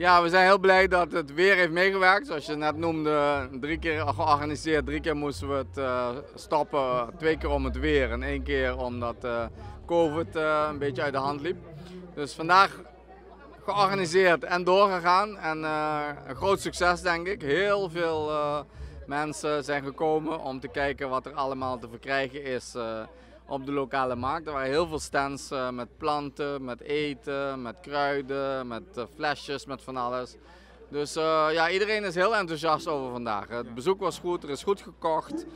Ja, we zijn heel blij dat het weer heeft meegewerkt. Zoals je net noemde, drie keer georganiseerd. Drie keer moesten we het uh, stoppen. Twee keer om het weer en één keer omdat uh, COVID uh, een beetje uit de hand liep. Dus vandaag georganiseerd en doorgegaan. En een groot succes denk ik. Heel veel mensen zijn gekomen om te kijken wat er allemaal te verkrijgen is op de lokale markt. Er waren heel veel stands uh, met planten, met eten, met kruiden, met uh, flesjes, met van alles. Dus uh, ja, iedereen is heel enthousiast over vandaag. Het bezoek was goed, er is goed gekocht.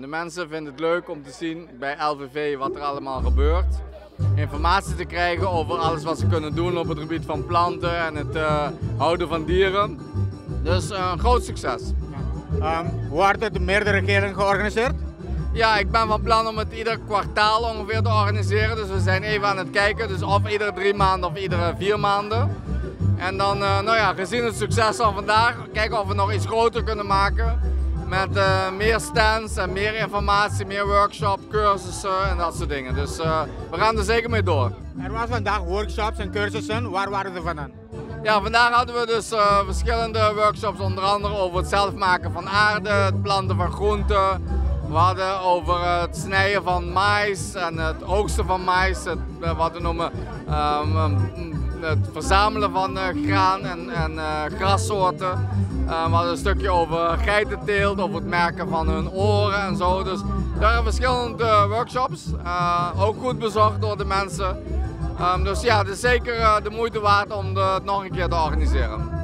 de mensen vinden het leuk om te zien bij LVV wat er allemaal gebeurt. Informatie te krijgen over alles wat ze kunnen doen op het gebied van planten en het houden van dieren. Dus een groot succes. Um, hoe wordt het meerdere keren georganiseerd? Ja, ik ben van plan om het ieder kwartaal ongeveer te organiseren. Dus we zijn even aan het kijken. Dus of iedere drie maanden of iedere vier maanden. En dan, uh, nou ja, gezien het succes van vandaag, kijken of we nog iets groter kunnen maken. Met uh, meer stands en meer informatie, meer workshops, cursussen en dat soort dingen. Dus uh, we gaan er zeker mee door. Er was vandaag workshops en cursussen. Waar waren ze vandaan? Ja, vandaag hadden we dus verschillende workshops, onder andere over het zelf maken van aarde, het planten van groenten, we hadden over het snijden van mais en het oogsten van mais, het, eh, wat we noemen um, het verzamelen van uh, graan en, en grassoorten. we hadden een stukje over geitenteelt, over het merken van hun oren en zo. Dus waren verschillende workshops, ook goed bezocht door de mensen. Um, dus ja, het is zeker de moeite waard om het nog een keer te organiseren.